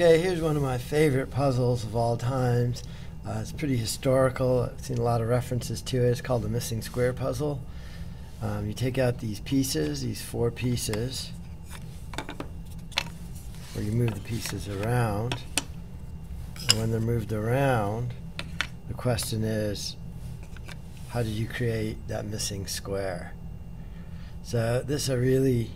Okay, here's one of my favorite puzzles of all times. Uh, it's pretty historical. I've seen a lot of references to it. It's called the missing square puzzle. Um, you take out these pieces, these four pieces, or you move the pieces around. And when they're moved around, the question is, how did you create that missing square? So this is a really,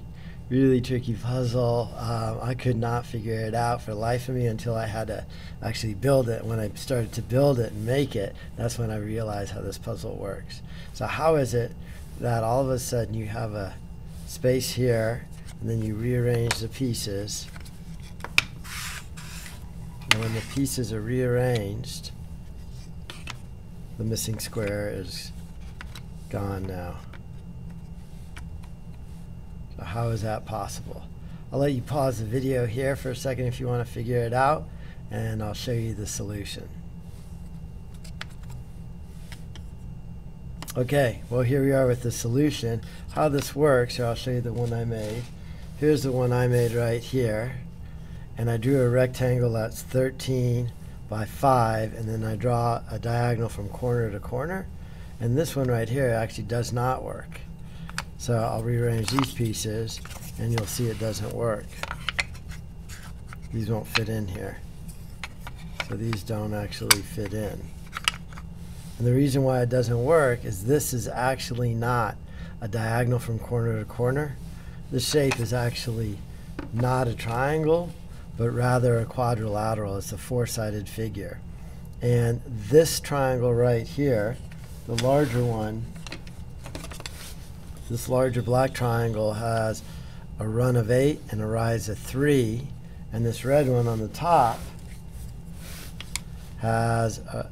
really tricky puzzle. Um, I could not figure it out for the life of me until I had to actually build it. When I started to build it and make it, that's when I realized how this puzzle works. So how is it that all of a sudden you have a space here, and then you rearrange the pieces, and when the pieces are rearranged, the missing square is gone now. How is that possible? I'll let you pause the video here for a second if you want to figure it out, and I'll show you the solution. Okay, well here we are with the solution. How this works, I'll show you the one I made. Here's the one I made right here. And I drew a rectangle that's 13 by 5, and then I draw a diagonal from corner to corner. And this one right here actually does not work. So I'll rearrange these pieces, and you'll see it doesn't work. These won't fit in here. So these don't actually fit in. And the reason why it doesn't work is this is actually not a diagonal from corner to corner. This shape is actually not a triangle, but rather a quadrilateral. It's a four-sided figure. And this triangle right here, the larger one, this larger black triangle has a run of 8 and a rise of 3. And this red one on the top has a,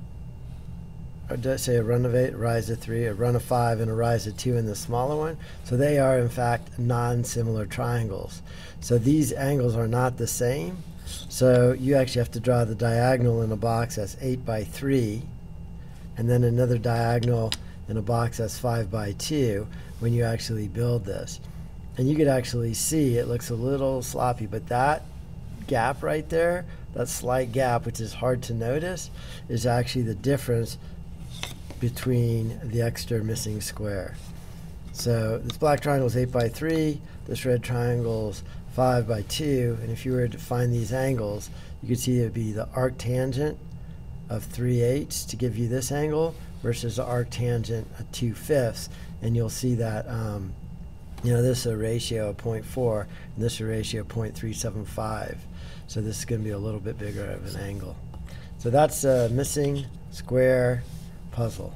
say a run of 8, rise of 3, a run of 5, and a rise of 2 in the smaller one. So they are, in fact, non-similar triangles. So these angles are not the same. So you actually have to draw the diagonal in a box that's 8 by 3, and then another diagonal in a box that's 5 by 2 when you actually build this. And you could actually see it looks a little sloppy, but that gap right there, that slight gap, which is hard to notice, is actually the difference between the extra missing square. So this black triangle is 8 by 3, this red triangle is 5 by 2, and if you were to find these angles, you could see it would be the arctangent of 3 eighths to give you this angle versus the arctangent of 2 fifths, and you'll see that um, you know this is a ratio of 0.4 and this is a ratio of 0.375 so this is going to be a little bit bigger of an angle. So that's a missing square puzzle